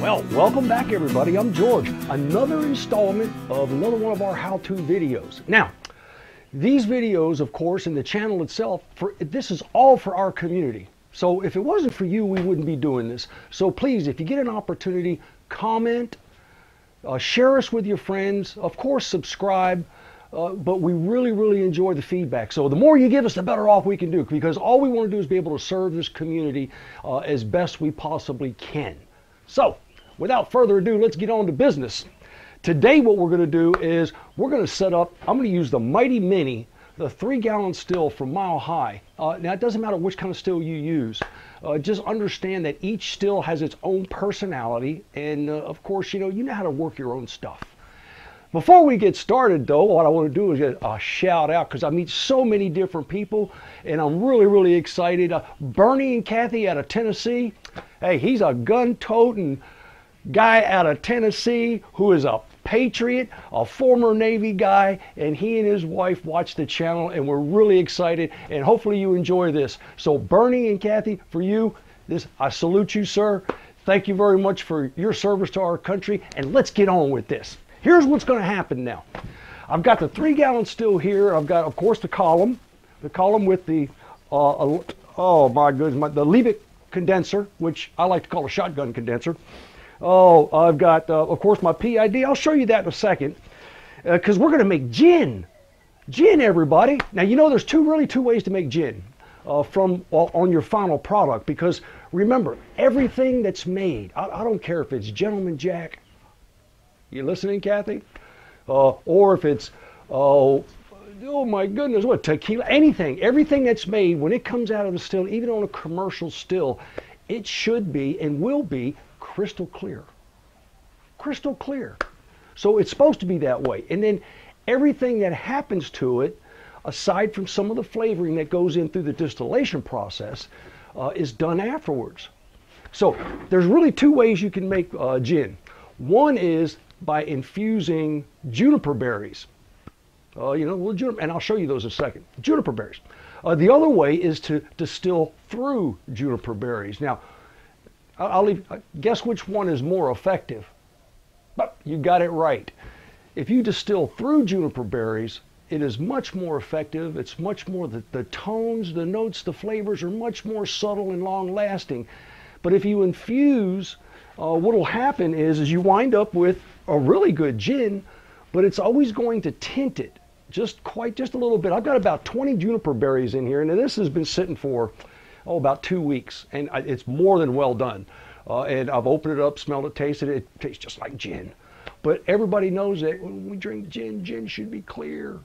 Well, welcome back everybody. I'm George. Another installment of another one of our how-to videos. Now, these videos, of course, and the channel itself, for this is all for our community. So if it wasn't for you, we wouldn't be doing this. So please, if you get an opportunity, comment, uh, share us with your friends, of course, subscribe. Uh, but we really, really enjoy the feedback. So the more you give us, the better off we can do because all we want to do is be able to serve this community uh, as best we possibly can. So without further ado, let's get on to business. Today, what we're going to do is we're going to set up, I'm going to use the Mighty Mini, the three gallon still from Mile High. Uh, now, it doesn't matter which kind of still you use. Uh, just understand that each still has its own personality. And uh, of course, you know, you know how to work your own stuff. Before we get started, though, what I want to do is get a shout out because I meet so many different people, and I'm really, really excited. Uh, Bernie and Kathy out of Tennessee. Hey, he's a gun-toting guy out of Tennessee who is a patriot, a former Navy guy, and he and his wife watch the channel, and we're really excited. And hopefully, you enjoy this. So, Bernie and Kathy, for you, this I salute you, sir. Thank you very much for your service to our country, and let's get on with this. Here's what's going to happen now. I've got the three gallon still here. I've got, of course, the column, the column with the, uh, oh my goodness, my, the Liebig condenser, which I like to call a shotgun condenser. Oh, I've got, uh, of course, my PID. I'll show you that in a second because uh, we're going to make gin. Gin, everybody. Now, you know there's two really two ways to make gin uh, from uh, on your final product because remember, everything that's made, I, I don't care if it's Gentleman Jack, you listening, Kathy? Uh, or if it's, oh, oh my goodness, what, tequila, anything, everything that's made, when it comes out of the still, even on a commercial still, it should be and will be crystal clear. Crystal clear. So it's supposed to be that way. And then everything that happens to it, aside from some of the flavoring that goes in through the distillation process, uh, is done afterwards. So there's really two ways you can make uh, gin. One is by infusing juniper berries. Uh, you know, well, juniper, and I'll show you those in a second. Juniper berries. Uh, the other way is to distill through juniper berries. Now, I'll leave, guess which one is more effective? But you got it right. If you distill through juniper berries, it is much more effective. It's much more, the, the tones, the notes, the flavors are much more subtle and long lasting. But if you infuse, uh, what will happen is, is you wind up with a really good gin, but it's always going to tint it just quite just a little bit. I've got about 20 juniper berries in here, and this has been sitting for oh about two weeks, and it's more than well done. Uh, and I've opened it up, smelled it, tasted it. It tastes just like gin. But everybody knows that when we drink gin, gin should be clear.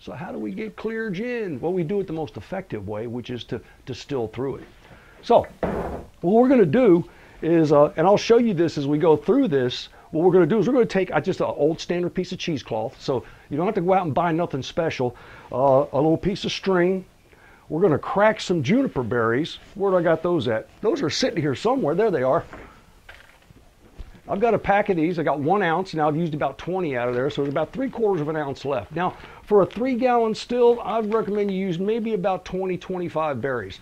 So how do we get clear gin? Well, we do it the most effective way, which is to distill through it. So what we're going to do is, uh, and I'll show you this as we go through this, what we're going to do is we're going to take just an old standard piece of cheesecloth. So you don't have to go out and buy nothing special. Uh, a little piece of string. We're going to crack some juniper berries. Where do I got those at? Those are sitting here somewhere. There they are. I've got a pack of these. I got one ounce. Now I've used about 20 out of there, so there's about three quarters of an ounce left. Now, for a three gallon still, I'd recommend you use maybe about 20, 25 berries.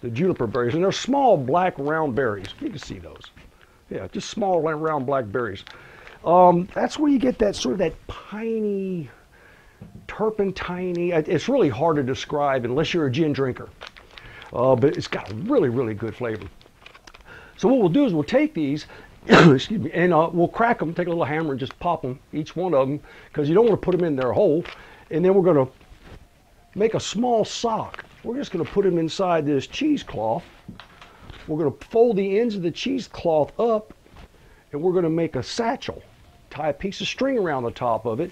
The juniper berries, and they're small black round berries. You can see those. Yeah, just small round black berries. Um, that's where you get that sort of that piney, turpentine It's really hard to describe unless you're a gin drinker. Uh, but it's got a really, really good flavor. So what we'll do is we'll take these, excuse me, and uh, we'll crack them, take a little hammer and just pop them, each one of them, because you don't want to put them in there whole. And then we're going to make a small sock. We're just going to put them inside this cheesecloth we're going to fold the ends of the cheesecloth up and we're going to make a satchel. Tie a piece of string around the top of it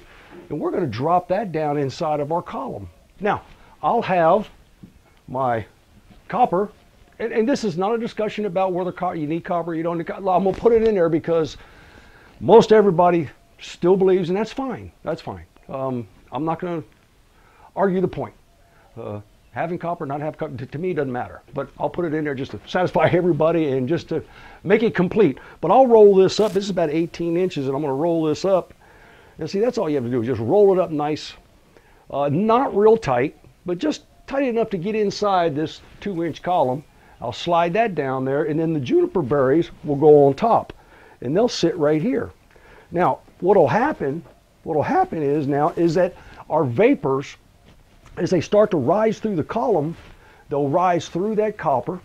and we're going to drop that down inside of our column. Now, I'll have my copper, and, and this is not a discussion about whether you need copper, you don't need copper. I'm going to put it in there because most everybody still believes, and that's fine. That's fine. Um, I'm not going to argue the point. Uh, having copper, not having copper, to, to me doesn't matter. But I'll put it in there just to satisfy everybody and just to make it complete. But I'll roll this up. This is about 18 inches, and I'm going to roll this up. And see, that's all you have to do is just roll it up nice. Uh, not real tight, but just tight enough to get inside this two-inch column. I'll slide that down there, and then the juniper berries will go on top, and they'll sit right here. Now, what'll happen, what'll happen is now is that our vapors, as they start to rise through the column, they'll rise through that copper.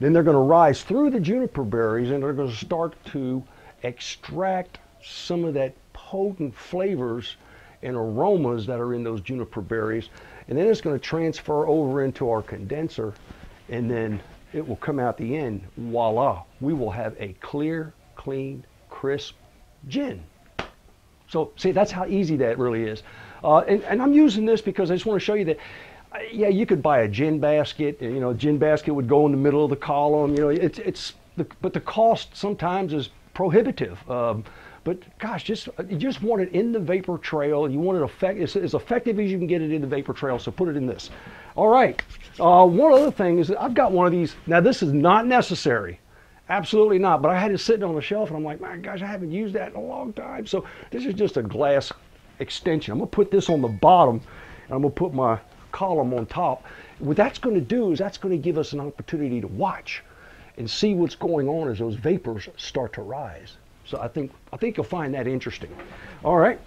Then they're going to rise through the juniper berries, and they're going to start to extract some of that potent flavors and aromas that are in those juniper berries. And then it's going to transfer over into our condenser and then it will come out the end. Voila, we will have a clear, clean, crisp gin. So see, that's how easy that really is. Uh, and, and I'm using this because I just want to show you that uh, yeah, you could buy a gin basket. You know, gin basket would go in the middle of the column. You know, it's it's the, but the cost sometimes is prohibitive. Um, but gosh, just you just want it in the vapor trail. You want it effect, as, as effective as you can get it in the vapor trail. So put it in this. All right. Uh, one other thing is that I've got one of these. Now this is not necessary. Absolutely not. But I had it sitting on the shelf and I'm like, my gosh, I haven't used that in a long time. So this is just a glass extension. I'm gonna put this on the bottom and I'm gonna put my column on top. What that's gonna do is that's gonna give us an opportunity to watch and see what's going on as those vapors start to rise. So I think I think you'll find that interesting. All right.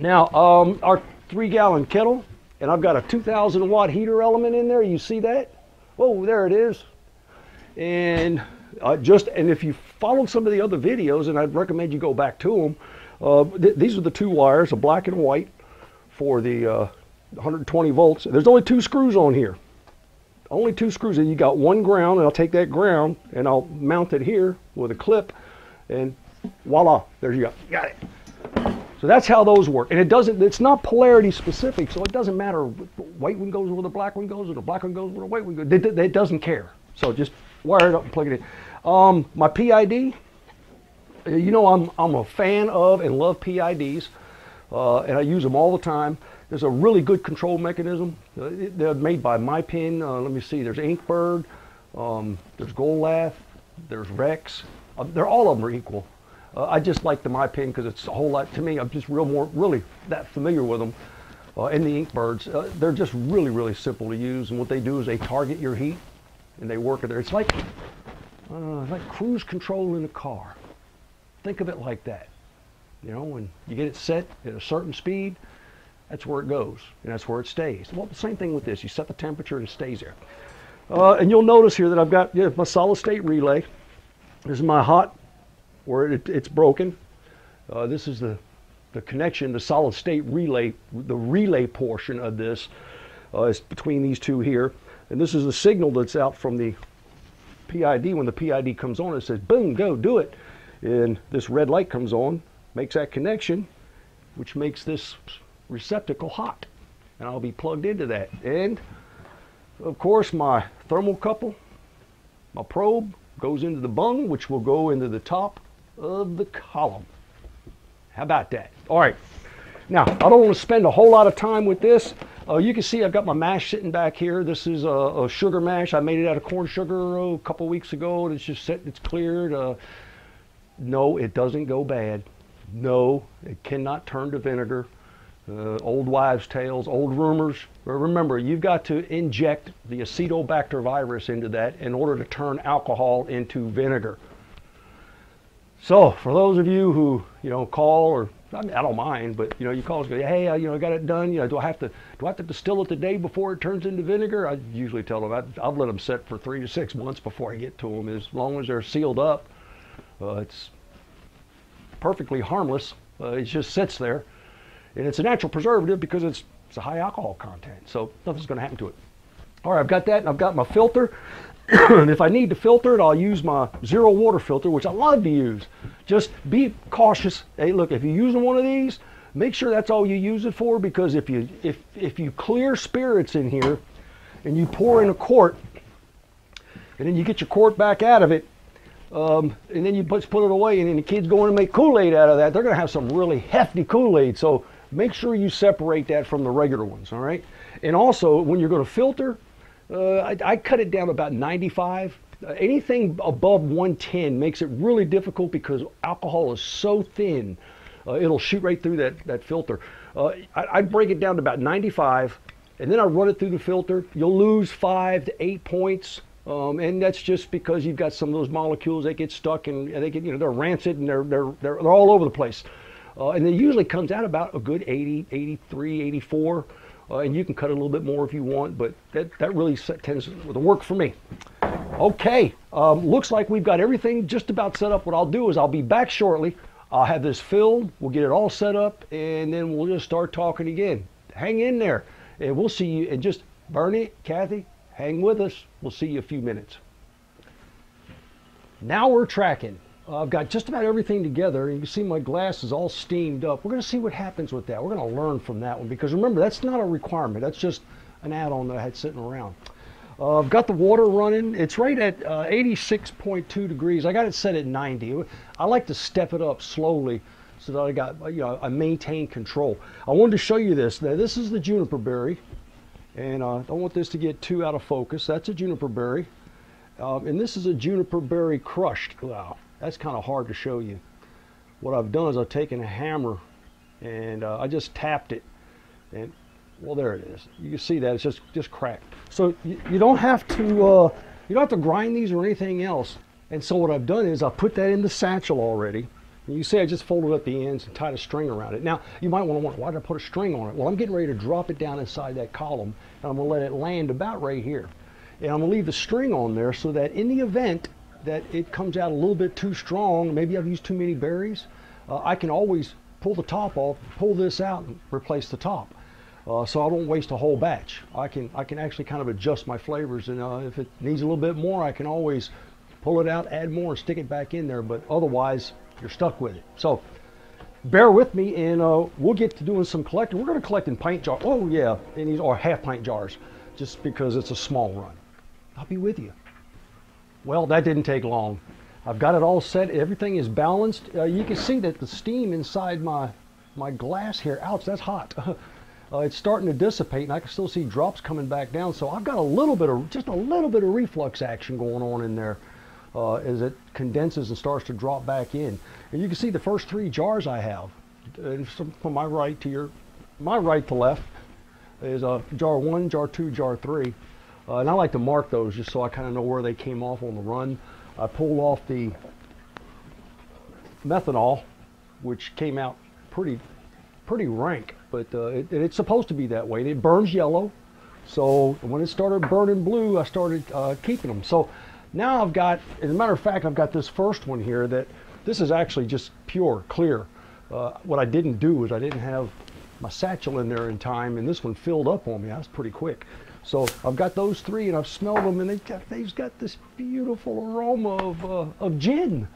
Now um, our three gallon kettle, and I've got a 2,000 watt heater element in there. You see that? Oh, there it is. And uh, just and if you followed some of the other videos, and I'd recommend you go back to them. Uh, th these are the two wires, a black and white, for the uh, 120 volts. There's only two screws on here. Only two screws. And you got one ground, and I'll take that ground and I'll mount it here with a clip and voila, there you go. Got it. So that's how those work. And it doesn't, it's not polarity specific, so it doesn't matter white one goes where the black one goes or the black one goes where the white one goes. It, it doesn't care. So just wire it up and plug it in. Um, my PID, you know I'm, I'm a fan of and love PIDs, uh, and I use them all the time. There's a really good control mechanism. Uh, they're made by MyPin. Uh, let me see, there's Inkbird, um, there's Goldlath, there's Rex, uh, they're all of them are equal. Uh, I just like the MyPin because it's a whole lot to me. I'm just real more really that familiar with them. Uh, and the Inkbirds, uh, they're just really really simple to use. And what they do is they target your heat, and they work it there. It's like uh, like cruise control in a car. Think of it like that. You know, when you get it set at a certain speed, that's where it goes, and that's where it stays. Well, the same thing with this. You set the temperature and it stays there. Uh, and you'll notice here that I've got yeah, my solid state relay. This is my hot where it, it's broken. Uh, this is the, the connection, the solid state relay, the relay portion of this uh, is between these two here. And this is the signal that's out from the PID. When the PID comes on, it says, boom, go, do it. And this red light comes on, makes that connection, which makes this receptacle hot. And I'll be plugged into that. And of course, my thermocouple, my probe, goes into the bung, which will go into the top of the column. How about that? All right. Now, I don't want to spend a whole lot of time with this. Uh, you can see I've got my mash sitting back here. This is a, a sugar mash. I made it out of corn sugar a couple weeks ago. It's just set, it's cleared. Uh, no, it doesn't go bad. No, it cannot turn to vinegar uh, old wives' tales, old rumors. But remember, you've got to inject the acetobacter virus into that in order to turn alcohol into vinegar. So, for those of you who you know call or I, mean, I don't mind, but you know you call and go, hey, I, you know, I got it done. You know, do I have to do I have to distill it the day before it turns into vinegar? I usually tell them I, I've let them sit for three to six months before I get to them. As long as they're sealed up, uh, it's perfectly harmless. Uh, it just sits there. And it's a natural preservative because it's, it's a high alcohol content. So nothing's going to happen to it. All right, I've got that and I've got my filter. and if I need to filter it, I'll use my zero water filter, which I love to use. Just be cautious. Hey, look, if you're using one of these, make sure that's all you use it for because if you if if you clear spirits in here and you pour in a quart and then you get your quart back out of it um, and then you put, put it away and then the kids go in and make Kool-Aid out of that, they're going to have some really hefty Kool-Aid. So make sure you separate that from the regular ones, all right? And also, when you're going to filter, uh, I, I, cut it down about 95. Uh, anything above 110 makes it really difficult because alcohol is so thin, uh, it'll shoot right through that, that filter. Uh, I, I break it down to about 95 and then I run it through the filter. You'll lose five to eight points. Um, and that's just because you've got some of those molecules that get stuck and, and they get, you know, they're rancid and they're, they're, they're, they're all over the place. Uh, and it usually comes out about a good 80, 83, 84. Uh, and you can cut a little bit more if you want, but that, that really tends to work for me. Okay, um, looks like we've got everything just about set up. What I'll do is I'll be back shortly. I'll have this filled, we'll get it all set up, and then we'll just start talking again. Hang in there, and we'll see you. And just, Bernie, Kathy, hang with us. We'll see you a few minutes. Now we're tracking. Uh, I've got just about everything together. You can see my glass is all steamed up. We're going to see what happens with that. We're going to learn from that one because remember, that's not a requirement. That's just an add-on that I had sitting around. Uh, I've got the water running. It's right at uh, 86.2 degrees. I got it set at 90. I like to step it up slowly so that I got, you know, I maintain control. I wanted to show you this. Now, this is the juniper berry, and I uh, don't want this to get too out of focus. That's a juniper berry, um, and this is a juniper berry crushed. Wow. That's kind of hard to show you. What I've done is I've taken a hammer and uh, I just tapped it and well there it is. You can see that it's just just cracked. So you, you don't have to uh, you don't have to grind these or anything else. And so what I've done is I put that in the satchel already. And you see I just folded up the ends and tied a string around it. Now you might want to wonder why did I put a string on it? Well I'm getting ready to drop it down inside that column and I'm going to let it land about right here. And I'm going to leave the string on there so that in the event that it comes out a little bit too strong, maybe I've used too many berries, uh, I can always pull the top off, pull this out and replace the top. Uh, so I don't waste a whole batch. I can, I can actually kind of adjust my flavors and uh, if it needs a little bit more, I can always pull it out, add more, and stick it back in there, but otherwise you're stuck with it. So bear with me and uh, we'll get to doing some collecting. We're going to collect in pint jars. Oh yeah, in these, or half pint jars, just because it's a small run. I'll be with you. Well, that didn't take long. I've got it all set. Everything is balanced. Uh, you can see that the steam inside my, my glass here, ouch, that's hot. uh, it's starting to dissipate and I can still see drops coming back down. So I've got a little bit of, just a little bit of reflux action going on in there uh, as it condenses and starts to drop back in. And you can see the first three jars I have. And from my right to your, my right to left is uh, jar one, jar two, jar three. Uh, and I like to mark those just so I kind of know where they came off on the run. I pulled off the methanol, which came out pretty, pretty rank, but uh, it, it's supposed to be that way. It burns yellow, so when it started burning blue, I started uh, keeping them. So now I've got, as a matter of fact, I've got this first one here that this is actually just pure, clear. Uh, what I didn't do is I didn't have my satchel in there in time, and this one filled up on me. That's pretty quick. So I've got those three and I've smelled them and they've got, they've got this beautiful aroma of, uh, of gin.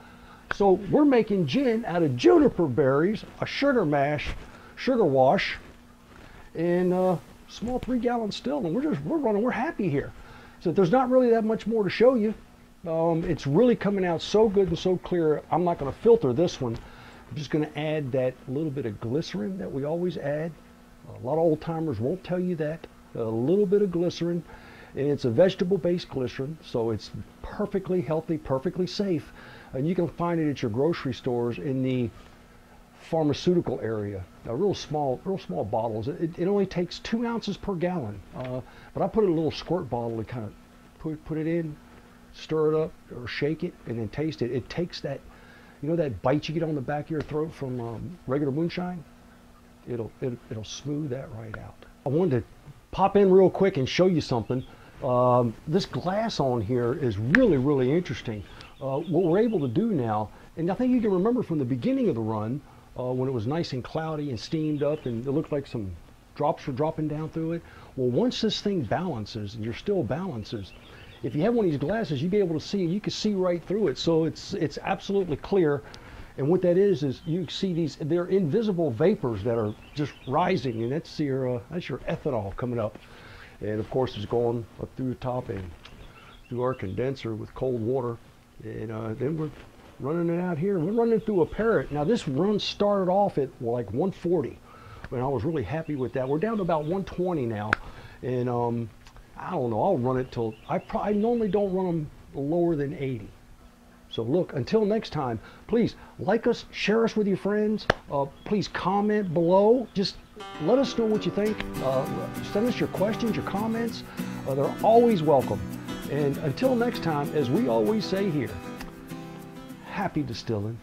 So we're making gin out of juniper berries, a sugar mash, sugar wash, and a uh, small three gallon still. And we're just, we're running, we're happy here. So there's not really that much more to show you. Um, it's really coming out so good and so clear. I'm not going to filter this one. I'm just going to add that little bit of glycerin that we always add. A lot of old timers won't tell you that a little bit of glycerin, and it's a vegetable-based glycerin, so it's perfectly healthy, perfectly safe, and you can find it at your grocery stores in the pharmaceutical area. Now, real small, real small bottles. It, it only takes two ounces per gallon, uh, but I put it in a little squirt bottle and kind of put put it in, stir it up or shake it, and then taste it. It takes that, you know, that bite you get on the back of your throat from um, regular moonshine. It'll it, it'll smooth that right out. I wanted to pop in real quick and show you something. Um, this glass on here is really, really interesting. Uh, what we're able to do now, and I think you can remember from the beginning of the run, uh, when it was nice and cloudy and steamed up and it looked like some drops were dropping down through it. Well, once this thing balances, and you're still balances, if you have one of these glasses, you'd be able to see, you can see right through it. So it's, it's absolutely clear. And what that is, is you see these, they're invisible vapors that are just rising, and that's your, uh, that's your ethanol coming up. And of course, it's going up through the top and through our condenser with cold water. And uh, then we're running it out here. And we're running through a parrot. Now, this run started off at like 140, and I was really happy with that. We're down to about 120 now. And um, I don't know, I'll run it till, I, I normally don't run them lower than 80. So look, until next time, please like us, share us with your friends. Uh, please comment below. Just let us know what you think. Uh, send us your questions, your comments. Uh, they're always welcome. And until next time, as we always say here, happy distilling.